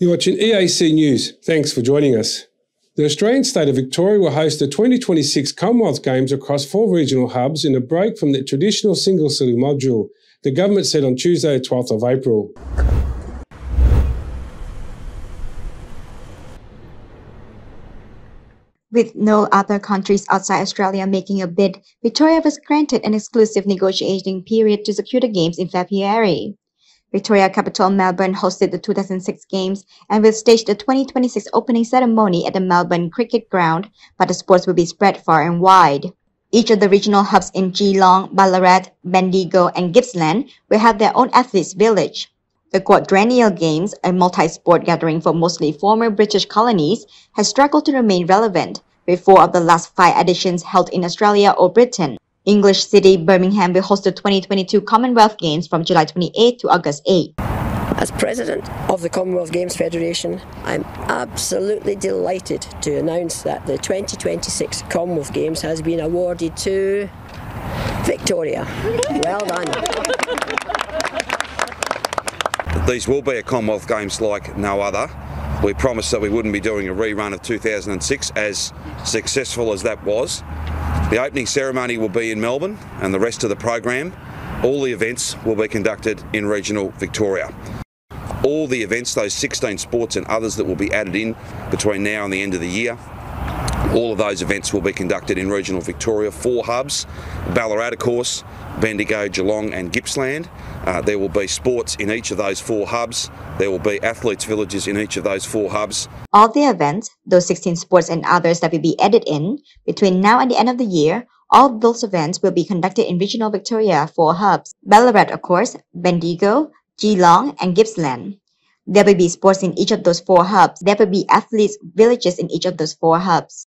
You're watching EAC News. Thanks for joining us. The Australian state of Victoria will host the 2026 Commonwealth Games across four regional hubs in a break from the traditional single city module, the government said on Tuesday, 12th of April. With no other countries outside Australia making a bid, Victoria was granted an exclusive negotiating period to secure the Games in February. Victoria capital Melbourne hosted the 2006 Games and will stage the 2026 opening ceremony at the Melbourne Cricket Ground, but the sports will be spread far and wide. Each of the regional hubs in Geelong, Ballarat, Bendigo, and Gippsland will have their own athletes' village. The Quadrennial Games, a multi-sport gathering for mostly former British colonies, has struggled to remain relevant, with four of the last five editions held in Australia or Britain. English city Birmingham will host the 2022 Commonwealth Games from July 28 to August 8. As president of the Commonwealth Games Federation, I'm absolutely delighted to announce that the 2026 Commonwealth Games has been awarded to Victoria. Well done. These will be a Commonwealth Games like no other. We promised that we wouldn't be doing a rerun of 2006, as successful as that was. The opening ceremony will be in Melbourne and the rest of the program. All the events will be conducted in regional Victoria. All the events, those 16 sports and others that will be added in between now and the end of the year, all of those events will be conducted in regional Victoria, four hubs, Ballarat of course, Bendigo, Geelong and Gippsland. Uh, there will be sports in each of those four hubs. There will be athletes villages in each of those four hubs. All the events, those 16 sports and others that will be added in, between now and the end of the year, all those events will be conducted in regional Victoria four hubs. Ballarat of course, Bendigo, Geelong and Gippsland. There will be sports in each of those four hubs. There will be athletes villages in each of those four hubs.